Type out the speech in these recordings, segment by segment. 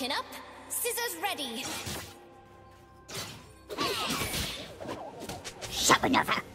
Chin up, scissors ready. Shabanova!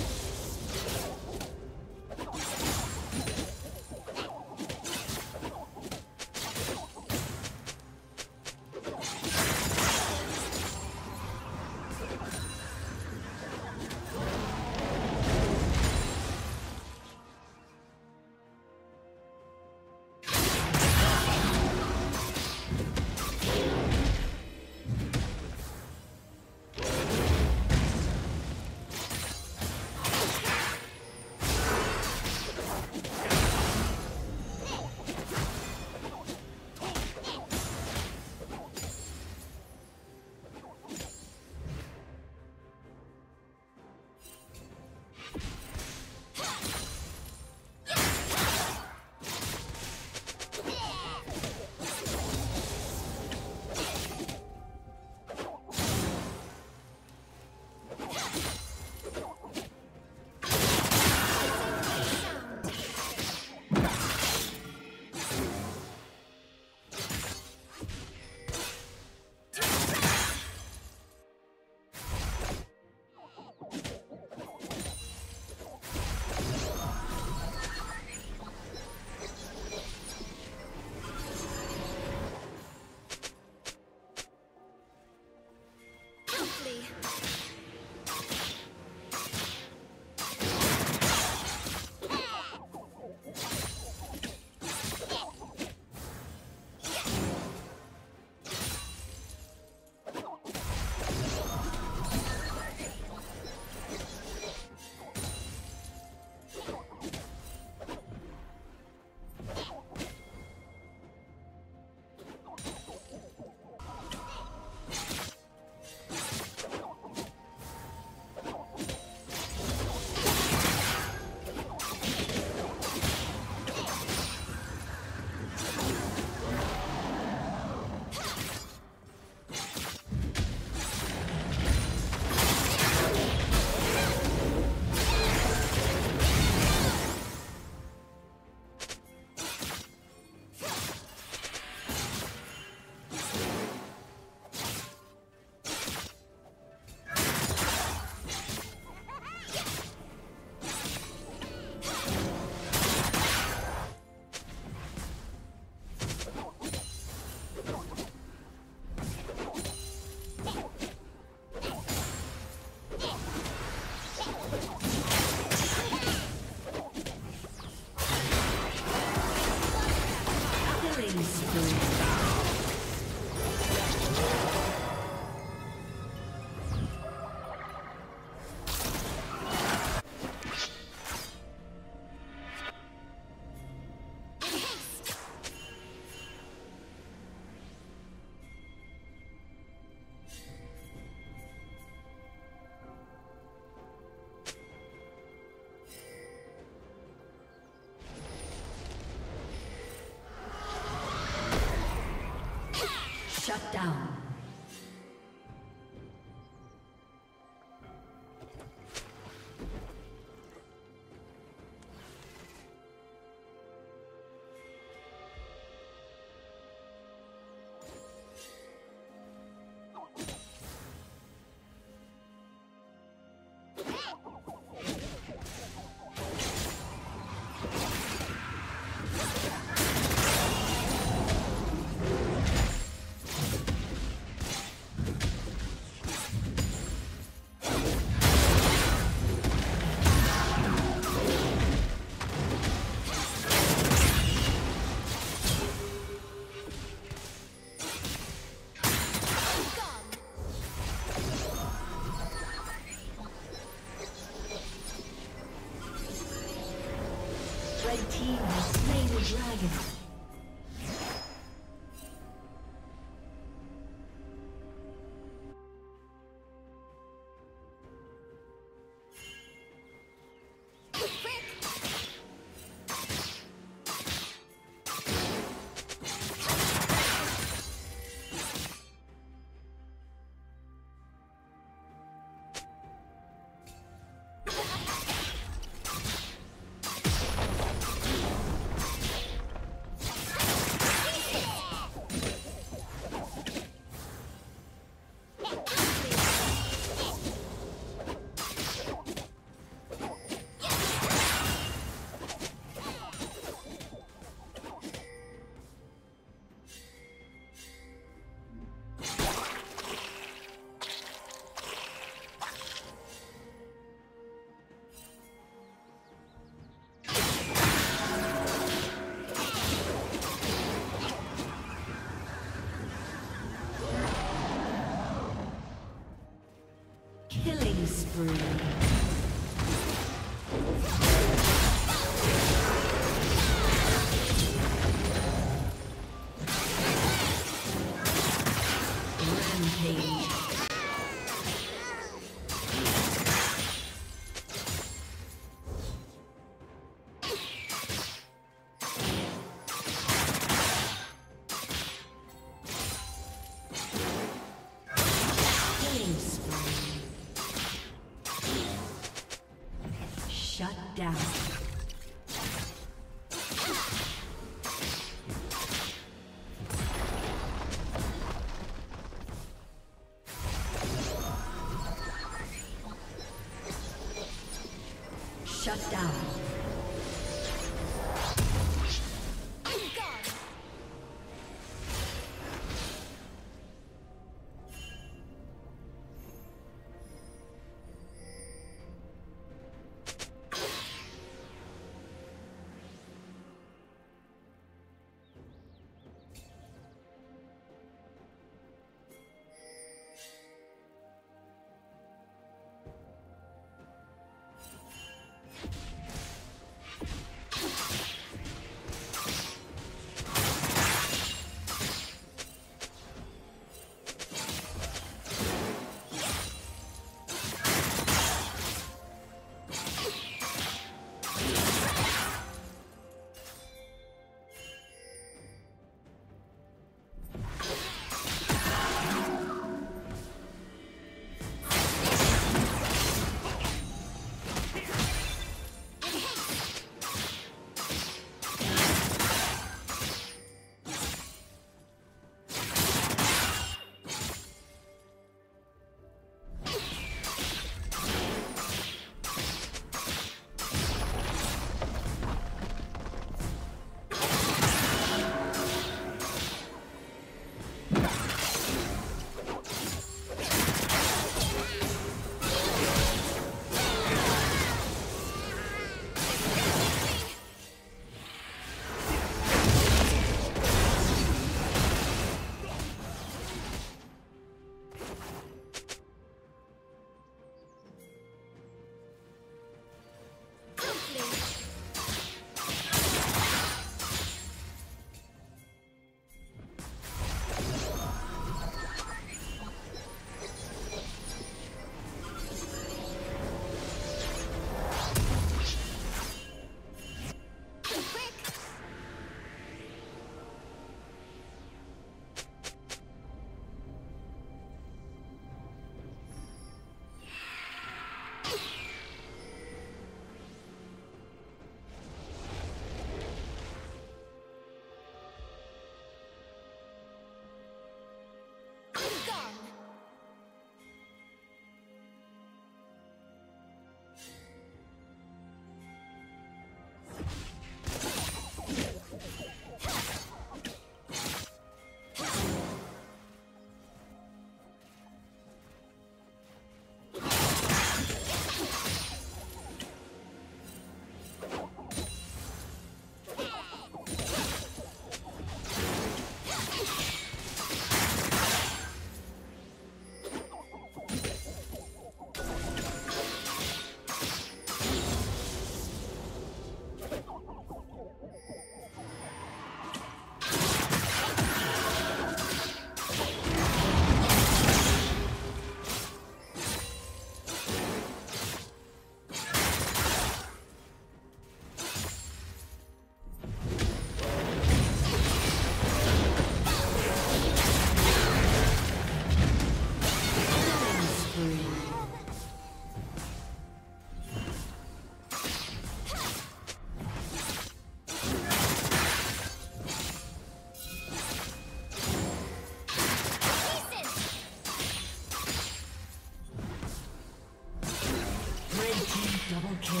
Double kill.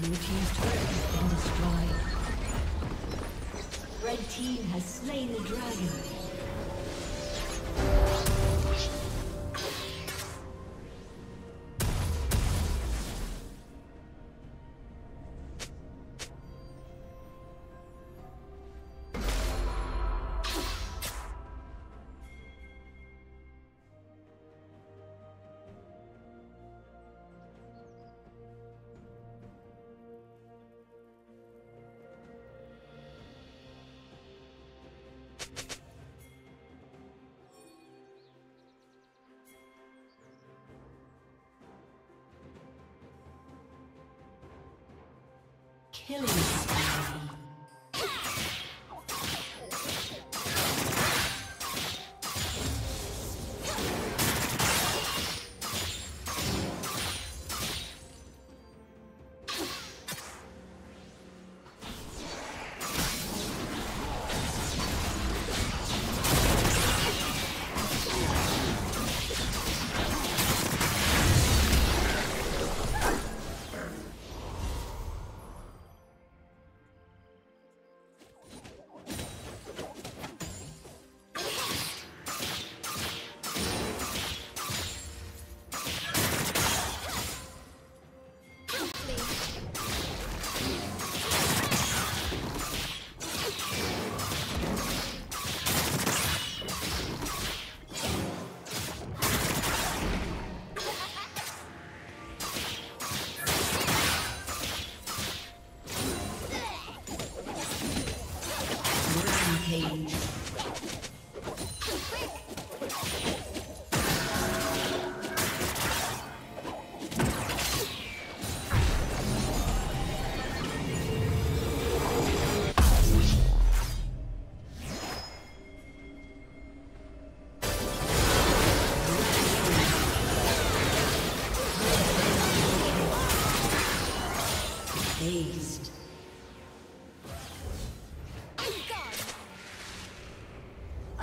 Blue team's turret has been destroyed. Red team has slain the dragon. Killing Rampage.